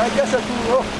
Cagasse à tout, oh